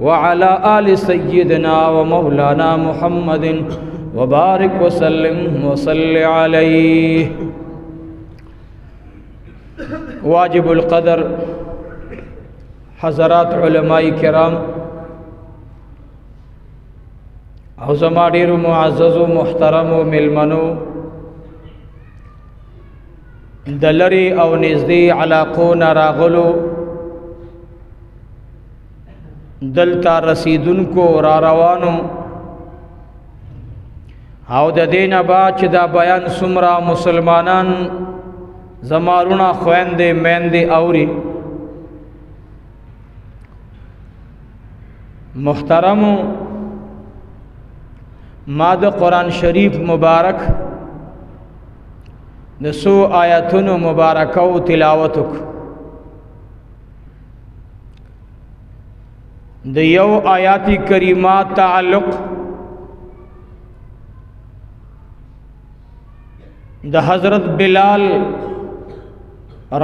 وعلى آل سيدنا ومولانا محمد وبارك وسلم وصل عليه واجب القدر حضرات علماء کرام او زما ډیرو معززو محترمو ملمنو د لری او نږدې علاقو نه راغلو دلته رسیدونکو را روانو او د دین با چې دا بیان سمرا مسلمانان زمارونه خويندې مېندې اوري محترم ما د قران شریف مبارک د سو آیاتونو مبارکاو تلاوت وکړ د یو آیات کریمه تعلق د حضرت بلال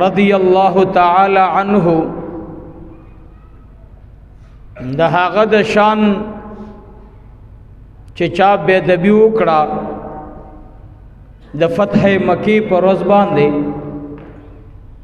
رضی الله تعالی عنه د هغه د شان چې چا به د بیو کړه د فتح مکی پر ورځ باندې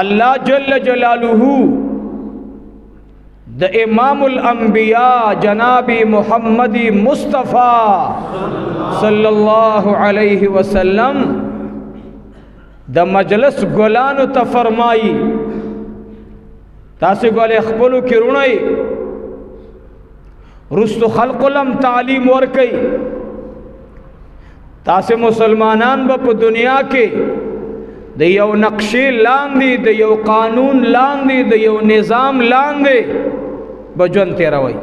الله جل جلاله د امام الانبیاء جناب محمد مصطفی صلی الله علیه وسلم د مجلس ګلانو ته فرمایي تاسو ګولې خپل کړونای رستو خلق لم تعلیم ورکي تاسو مسلمانان به په دنیا کې د یو نقشې لاندې د یو قانون لاندې د یو نظام لاندې به ژوند تیروي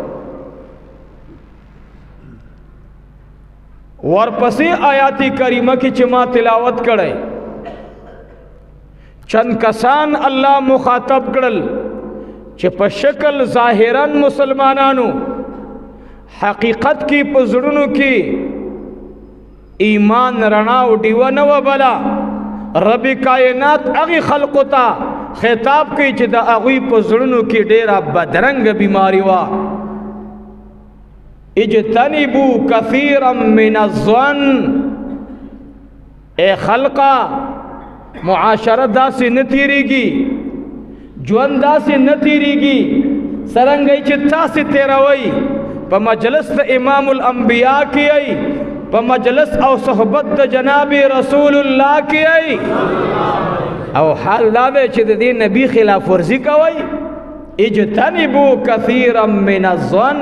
ورپسې آیات کریمه کې چې ما تلاوت کړی چند کسان الله مخاطب کړل چې په شکل ظاهرا مسلمانانو حقیقت کې په زړونو کې ایمان رڼا او دیو نه وبلا رب کائنات هغه خلقو ته خطاب کوي چې د هغه په زړونو کې ډېره بدرنګ بیماری وا اجتنبوا كثيرا من الظن اے خلقا معاشره داسې نه تیریږي ژوند داسې نه تیریږي سرنګي چې تاسو تیروي په مجلس د امام الانبیاء کې ای په مجلس او صحبت د جناب رسول الله کې ای او حال دا به چې د دې نبی خلاف ورزي کوي اجتنبوا كثيرا من الظن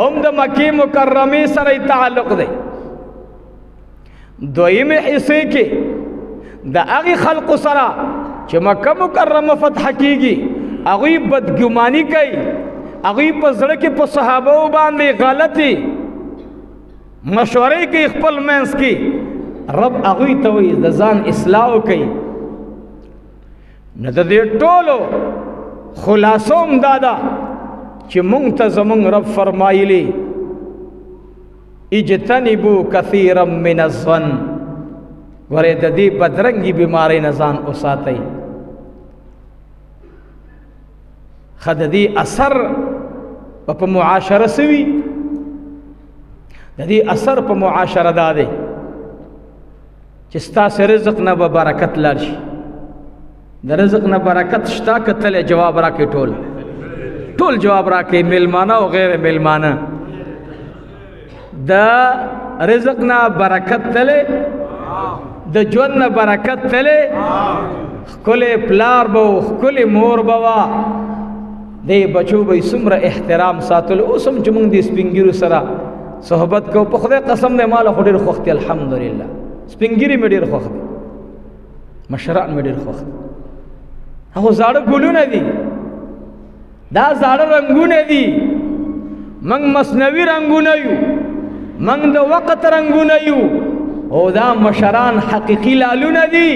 هم د مکی مکرمه سره تعلق دی دویم حصے کې د هغه خلق سره چې مکه مکرمه فتح کیږي هغه بدګماني کوي هغه په زړه کې په صحابه باندې غلطي مشورې کې خپل منس کې رب هغه ته وي د ځان اصلاح کوي نه د دې ټولو خلاصوم دادا چې مونږ ته زمونږ رب فرمایلی اجتنبو کثیرا من الظن ورې د دې بدرنګي بیماری نه ځان اوساتئ خد دې اثر په معاشره سوي د دې اثر په معاشره داده چې ستاسو رزق نه به برکت لار شي د رزق نه برکت شتا کتل جواب راکې ټول ټول جواب راکې ملمانه او غیر ملمانه د رزق نه برکت تلې د ژوند نه برکت تلې خپل پلار بو خپل مور بوا د بچو به سمره احترام ساتل اوسم چې موږ د سپینګیرو سره صحبت کو په خدای قسم نه مال خډیر خوخت الحمدلله سپینګیری مې ډیر خوخت مشران مې ډیر خوخت هغه زاړه ګلونه دي دا زاړه رنگونه دي من مصنوي رنگونه یو من د وخت رنگونه یو او دا مشران حقيقي لالونه دي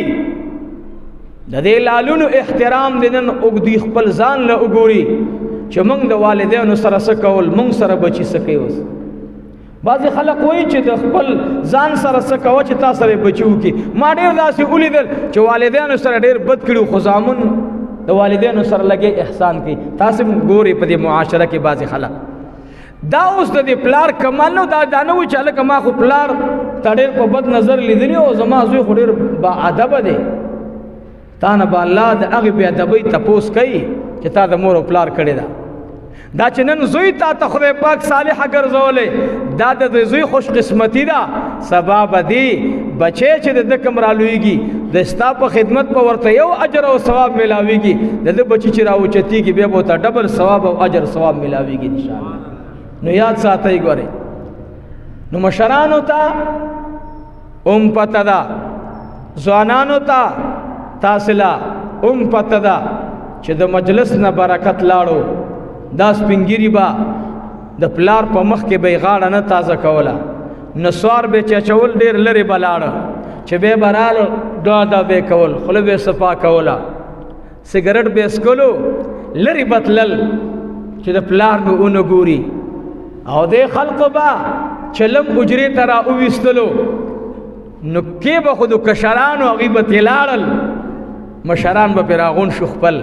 د دې لالونو احترام د نن اوګدي خپل ځان له وګوري چې موږ د والدینو سره څه کول موږ سره بچی څه کوي اوس بعض خلک وایي چې د خپل ځان سره څه کوي چې تاسو سره بچو کې ما ډیر داسې ولیدل چې والدینو سره ډیر بد کړو خو ځامن د والدینو سره لګي احسان کوي تاسو ګوري په دې معاشره کې بعض خلک دا اوس د دې پلار کمال نو دا دانه و چې الکه ما خو پلار تړې په بد نظر لیدلی او زما زوی خو ډېر با ادب دی تا نه با الله د هغه بی ادبی تپوس کوي چې تا د مور او پلار کړی دا دا چې نن زوی تا ته خدای پاک صالح ګرځولې دا د زوی خوش قسمتی ده سبا به دی بچی چې د ده کوم رالویږي د ستا په خدمت په ورته یو اجر او ثواب میلاویږي د ده بچی چې راوچتیږي بیا به ورته ډبل ثواب او اجر ثواب میلاویږي انشاءالله نو یاد ساتئ ګورئ نو مشرانو ته هم پته ده ځوانانو ته تاسو لا هم پته ده چې د مجلس نه برکت لاړو دا سپینګیری با د پلار په مخ کې به غاړه نه تازه کوله نسوار به چې چول ډیر لري بلاړ چې به برال دا دا به کول خله به صفا کولا سیګریټ به سکلو لري بتلل چې د پلار نو اون ګوري او د خلکو با چلم اجري ترا او وستلو نو کې به خود کشران او غیبت لاړل مشران به پراغون شو خپل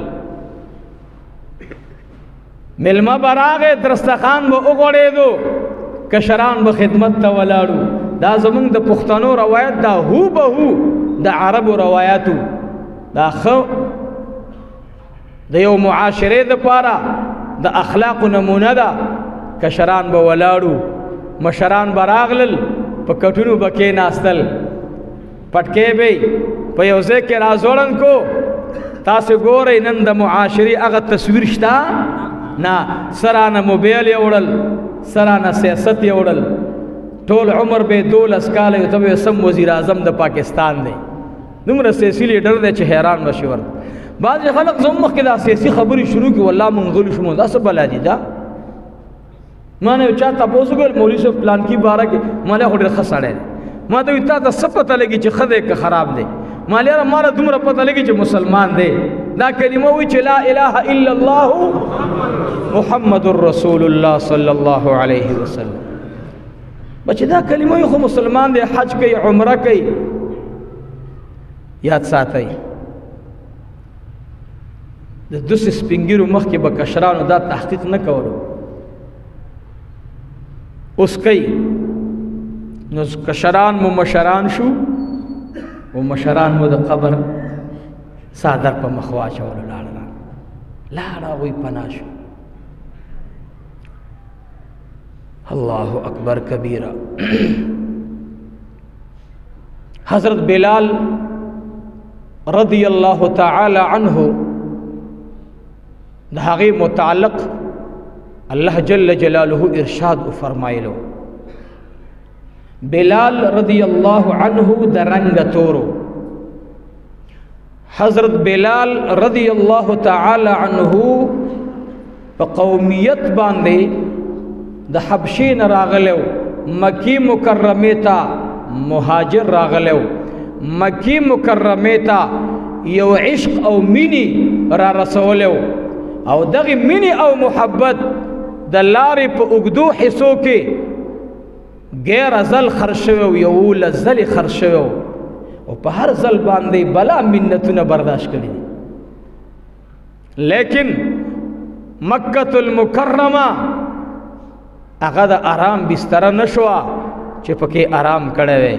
ملما براغه درستخان به وګړېدو کشران به خدمت ته ولاړو دا زمونږ د پښتنو روایت دا هو به هو د عربو روایتو دا خو د یو معاشره د پاره د اخلاق نمونه ده کشران به ولاړو مشران به راغلل په کټونو به کې ناستل پټکې به په یو ځای کې راځوړن کو تاسو ګورئ نن د معاشري هغه تصویر شته نه سرانه موبایل یوړل سرانه سیاست یوړل ټول عمر به دولس کال یو ته سم وزیر اعظم د پاکستان دی دومره سیاسي لیډر دی چې حیران نشي ورته بعضې خلک زموږ مخکې دا سیاسي خبرې شروع کړي والله مونږ غلي شو مونږ دا څه بلا دي دا ما نه چا تاسو ګل مولوی صاحب پلان کی بارا کې مله هډر خسړې ما ته تا ته سپته لګی چې خدای که خراب دی ما لره مار دومره پته لګی چې مسلمان دی دا کلمه وی چې لا اله الا الله محمد رسول الله صلی الله علیه وسلم بچ دا کلمه خو مسلمان دی حج کوي عمره کوي یاد ساتئ د دوس سپینګیرو مخ کې به کشرانو دا تحقیق نه کولو اوس کوي نو کشران مو مشران شو او مشران مو د قبر صادر په مخوا چول لاړ لاړ غوي پنا شو الله اکبر کبیره حضرت بلال رضی الله تعالی عنه د هغه متعلق الله جل جلاله ارشاد او فرمایلو بلال رضی الله عنه درنګ تورو حضرت بلال رضی الله تعالی عنه په قومیت باندې د حبشې نه راغلو مکی مکرمه ته مهاجر راغلو مکی مکرمه ته یو عشق او مینی را رسولو او دغه مینی او محبت د لارې په اوګدو حصو کې غیر ازل خرج شوی او یو لزل خرج شوی او په هر ځل باندې بلا منتونه برداشت کړي لیکن مکه المکرمه هغه د آرام بستر نشو چې پکې آرام کړي وي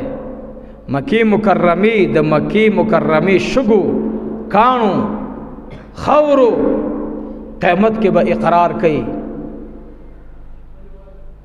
مکی مکرمه د مکی مکرمه شګو کانو خورو قیامت کې به اقرار کوي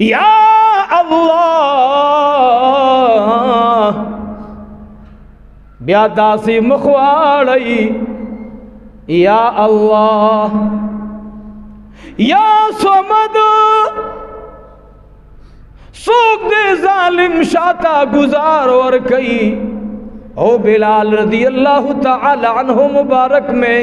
یا الله بیا داسې مخواړی یا الله یا سمد سوک دے ظالم شاتا گزار اور کئی او بلال رضی اللہ تعالی عنہ مبارک میں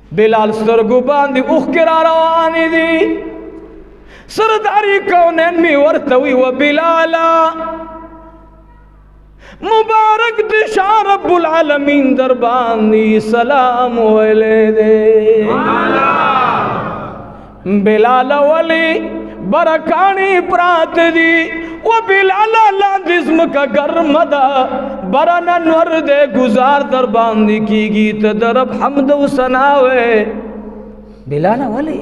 بلال سترګو باندې اوښکې را روانې دي سرداري کونین مې ورته وي و بلالا مبارک د شاه رب العالمین در باندې سلام ویلې دې بلال ولی برکانی پرات دی و بلال لاندې زمکه ګرمه ده برن نور دې گزار در باندې کیږي ته درب حمد او ثنا وې بلال ولی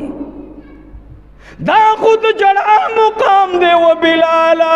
دا خود جړا مقام دی و بلالا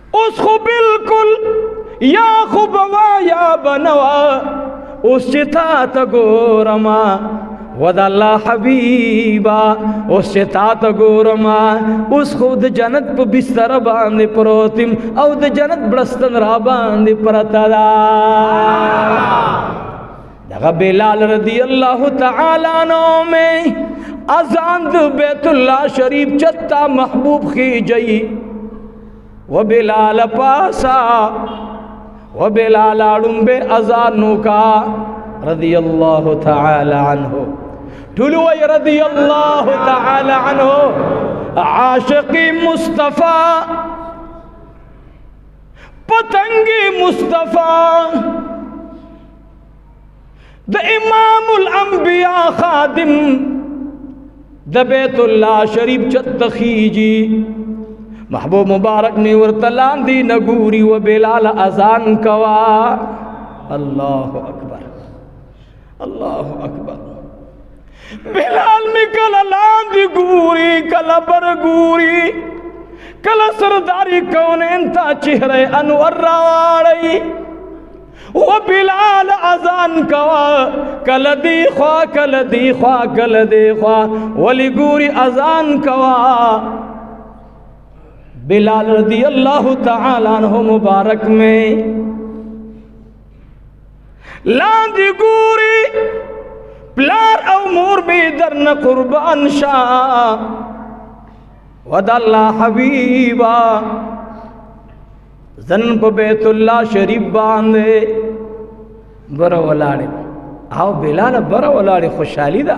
اوس خو بالکل یا خو بوا یا بنوا اوس چې تا ته ګورم ود الله حبیبا اوس چې تا ته ګورم اوس خو د جنت په بستر باندې پروتم او د جنت بلستن را باندې پرتا دا دغه بلال رضی الله تعالی عنہ میں اذان بیت الله شریف چتا محبوب خیجئی و بلال پاسا و بلال اړم به اذان نو کا رضی الله تعالی عنه ټول وی رضی الله تعالی عنه عاشق مصطفی پتنګ مصطفی د امام الانبیاء خادم د بیت الله شریف چت خیجی محبوب مبارک می ورته لاندې نګوري و بلال اذان کوا الله اکبر الله اکبر بلال می کله لاندې ګوري کله بر ګوري کله سرداری کونین تا چهره انور راواړی و بلال اذان کوا کل دی خوا کل دی خوا کل دی خوا ولی ګوري اذان کوا بلال رضی اللہ تعالی عنہ مبارک میں لاندې ګوري پلار او مور به درن قربان شا ود الله حبيبا زن په بیت الله شریف باندې بر ولاړ او بلال بر ولاړ خوشحالي ده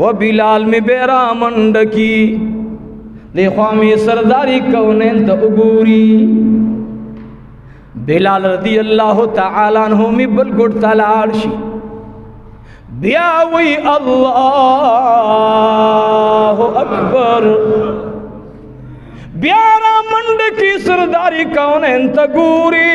و بلال می بیرا منډ کی دی خوا می سرداری کونین ته وګوري بلال رضی الله تعالی عنہ می بل ګډ تلاړ شي بیا وی الله اکبر بیا را منډ کی سرداری کونین ته ګوري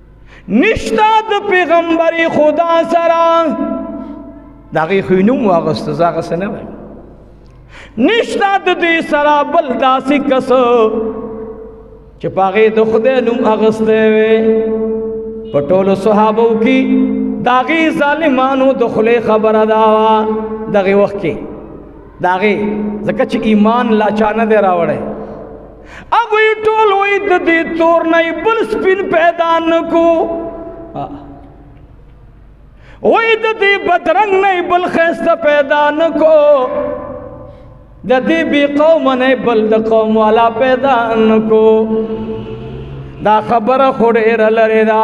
نشتا د پیغمبر خدا سره دغه خینوم واغست زغه سنه وای نشتا د دې سره بل داسې کس چې پاغه د خدای نوم اغسته وي په ټولو صحابو کې داغي ظالمانو د خله خبره دا وا دغه وخت کې داغي ځکه چې ایمان لا چانه دی راوړی هغه ټول وې د دې تور نه بل سپین پیدا نکو وې د دې بدرنګ نه بل خسته پیدا نکو د دې بي قوم نه بل د قوم والا پیدا نکو دا خبره خورې را لري دا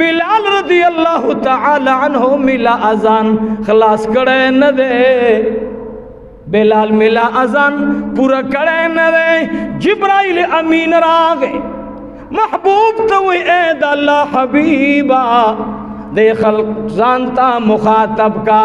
بلال رضی الله تعالی عنہ ملا اذان خلاص کړه نه ده بلال ملا اذان پورا کړه نه ده جبرائیل امین راغه محبوب ته وې اے د الله حبیبا د خلق ځان ته مخاطب کا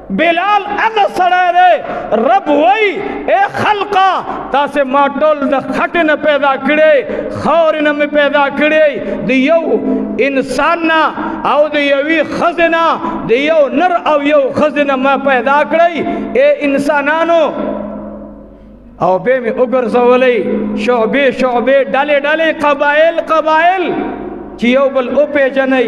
بلال هغه سړی دی رب وای اے خلقا تاسو ما ټول د خټې نه پیدا کړی خاورې نه مې پیدا کړی د یو انسان نه او د یوې ښځې نه د یو نر او یو ښځې نه ما پیدا کړی اے انسانانو او به مې وګرځولې شعبې شعبې ډلې ډلې قبایل قبایل چې یو بل او پیژنئ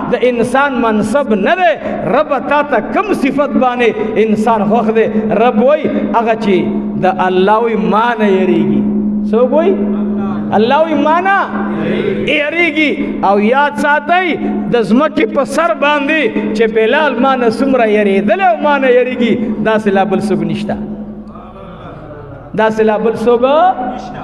د انسان منصب نه دی رب تا ته کم صفت باندې انسان خوښ دی رب وای هغه چې د الله وی مان یریږي سو وای الله وی معنا ایریږي او یاد ساتي د زمکه په سر باندې چې بلال مان سمره یریدل او مان یریږي دا سلا بل سګ نشتا دا سلا بل سګ نشتا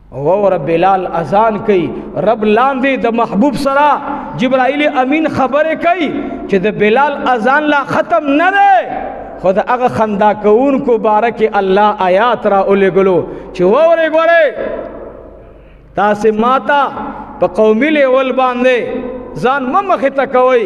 وور بلال اذان کوي رب لاندې د محبوب سره جبرائیل امین خبره کوي چې د بلال اذان لا ختم نه دی خو د هغه خندا کوونکو بارک الله آیات را اولګلو چې وورې ګورې تاسو ماتا په قومي لیول باندې ځان ممخه تکوي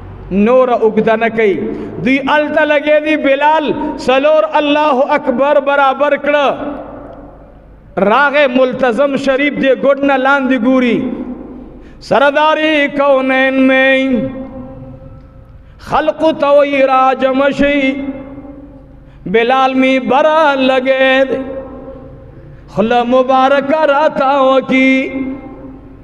نور اوګدا نه کوي دوی الته لګې دي بلال سلور الله اکبر برابر کړه راغه ملتزم شریف دې ګډ نه لاندې ګوري سرداری کونین میں خلق توئی راج مشی بلال می برا لگے خلا مبارک راتا وکی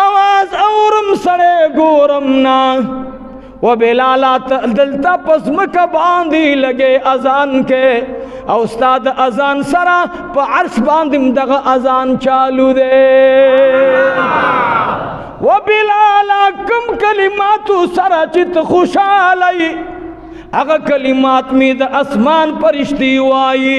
اواز اورم سره ګورم نا و بلالا دلتا پس مکه باندې لګې اذان کې او استاد اذان سره په عرش باندې دغه اذان چالو دی و بلالا کم کلماتو سره چې خوشاله هغه کلمات می د اسمان پرشتي وایي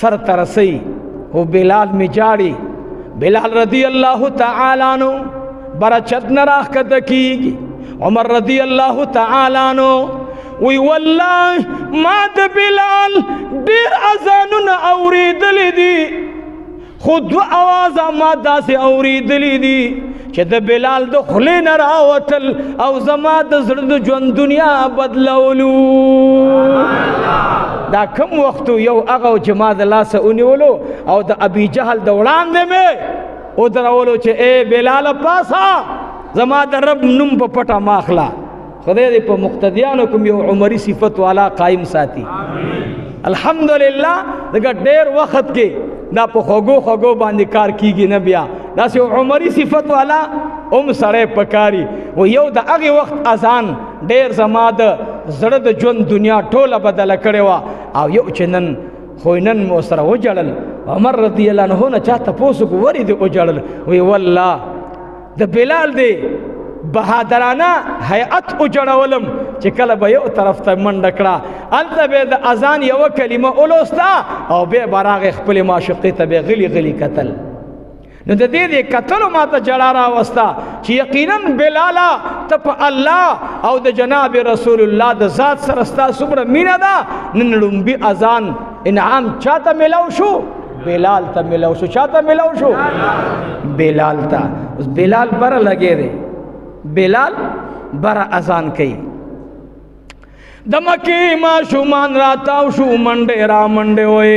سر ترسي او بلال می جاړي بلال رضی الله تعالی عنہ بر چتن راخ کد کیږي عمر رضی الله تعالی عنہ وی والله ما د بلال ډیر اذانونه اوریدل دي خو دو اواز ما داسې اوریدلې دي چې د بلال د خلې نه راوتل او زما د زړه د ژوند دنیا بدلولو دا کم وخت یو هغه چې ما د لاسه ونیولو او د ابي جهل د وړاندې مې او درولو چې اے بلال پاسا زما د رب نوم په پټه ماخلا خدای دې په مقتدیانو کوم یو عمري صفت والا قائم ساتي الحمدلله دغه ډېر وخت کې دا په خوګو خوګو باندې کار کیږي نه بیا دا سه عمري صفت والا اوم سړی پکاري او یو د هغه وخت اذان ډېر زما د زړه د ژوند دنیا ټوله بدله کړې و او یو چنن خو نن مو سره وجړل عمر رضی الله عنه نه چاته پوسو ورې دی وجړل وی والله د بلال دی بهادرانه هيئت او جوړولم چې کله به یو طرف ته منډه کړه الته به د اذان یو کلمه اولوستا او به براغ خپل معشوقې ته به غلی غلی قتل نو د دې دې قتل ما ته جړا را وستا چې یقینا بلالا ته په الله او د جناب رسول الله د ذات سره ستا سمره مینا ده نن لومبي اذان انعام چاته ملاو شو بلال ته ملاو شو چاته ملاو شو بلال ته اوس بلال بر لګې دی بلال بر اذان کوي د مکی ما شومان راتاو شو منډه را منډه وې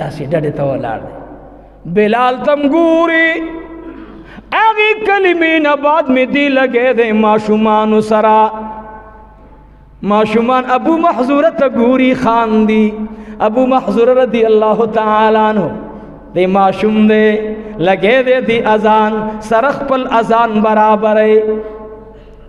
دا سي ډډه ته ولاړ بلال تم ګوري اغي کلمې نه بعد مې دی لګې دې ماشومان سرا ماشومان ابو محذوره ته ګوري خان دی ابو محذوره رضی الله تعالی عنہ دی ماشوم دی لګې دې دی اذان سرخ پل اذان برابرې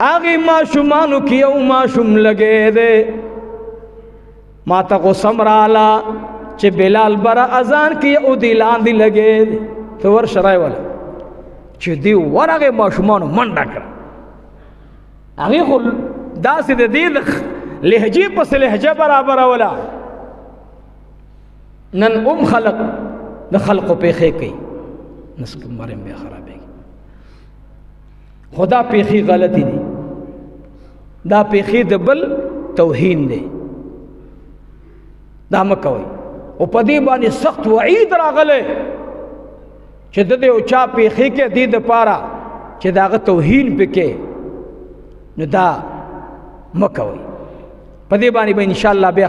هغه ماشومانو کې یو ماشوم لګې دی ما ته غوسم رااله چې بلال برا اذان کې او دی لاندې لګې دی ته ور شرای ولا چې دی ورغه ماشومانو منډه کړ هغه خو داسې د دې لهجه پس لهجه برابر ولا نن ام خلق د خلقو پیخې کوي نسکم مریم بیا خرابې خدا پیخي غلطي دي دا پیخي د بل توهین دی دا مکوي او په دې باندې سخت وعید راغله چې د دې او چا پیخي کې دې د پاره چې داغه توهین پکې نو دا مکوي په دې باندې به ان شاء الله بیا